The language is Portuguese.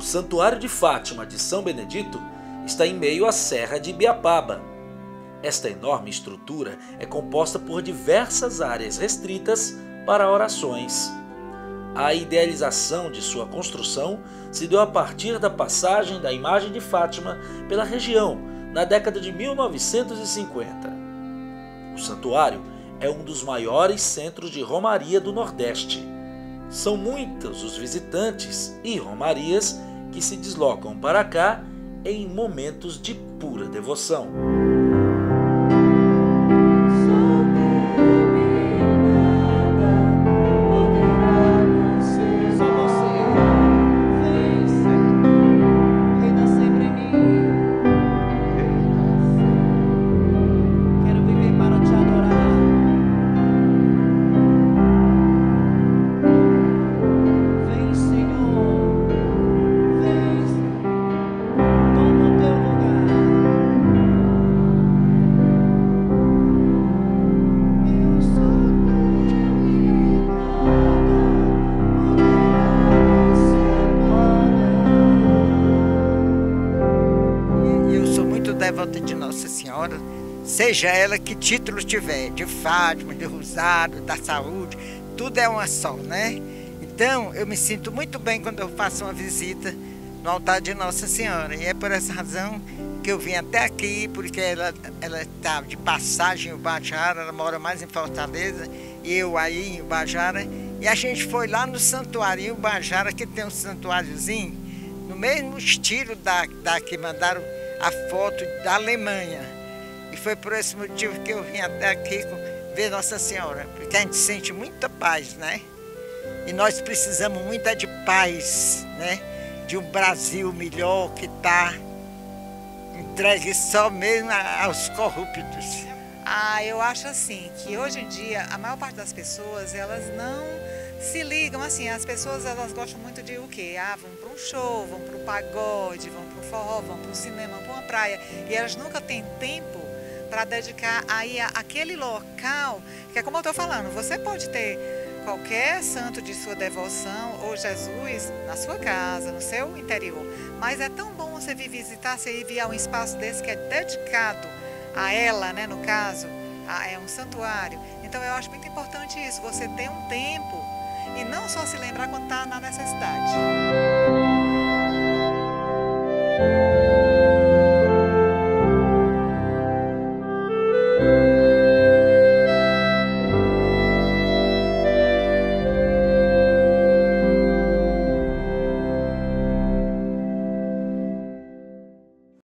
O Santuário de Fátima de São Benedito está em meio à Serra de Ibiapaba. Esta enorme estrutura é composta por diversas áreas restritas para orações. A idealização de sua construção se deu a partir da passagem da imagem de Fátima pela região na década de 1950. O santuário é um dos maiores centros de romaria do Nordeste. São muitos os visitantes e romarias que se deslocam para cá em momentos de pura devoção. Devota de Nossa Senhora, seja ela que título tiver, de Fátima, de Rosário, da Saúde, tudo é uma só, né? Então, eu me sinto muito bem quando eu faço uma visita no altar de Nossa Senhora. E é por essa razão que eu vim até aqui, porque ela está de passagem em Ubajara, ela mora mais em Fortaleza, e eu aí em Ubajara. E a gente foi lá no santuário em Ubajara, que tem um santuáriozinho, no mesmo estilo da, da que mandaram a foto da Alemanha. E foi por esse motivo que eu vim até aqui ver Nossa Senhora, porque a gente sente muita paz, né? E nós precisamos muita de paz, né? De um Brasil melhor que está entregue só mesmo aos corruptos. Ah, eu acho assim que hoje em dia a maior parte das pessoas elas não se ligam assim. As pessoas elas gostam muito de o quê? Ah, vão para um show, vão para o pagode, vão para o forró, vão para o cinema, vão para uma praia e elas nunca têm tempo para dedicar aí aquele local que é como eu estou falando. Você pode ter qualquer santo de sua devoção ou Jesus na sua casa, no seu interior, mas é tão bom você vir visitar, você ir via um espaço desse que é dedicado a ela, né, no caso, a, é um santuário. Então eu acho muito importante isso, você ter um tempo e não só se lembrar quando está na necessidade.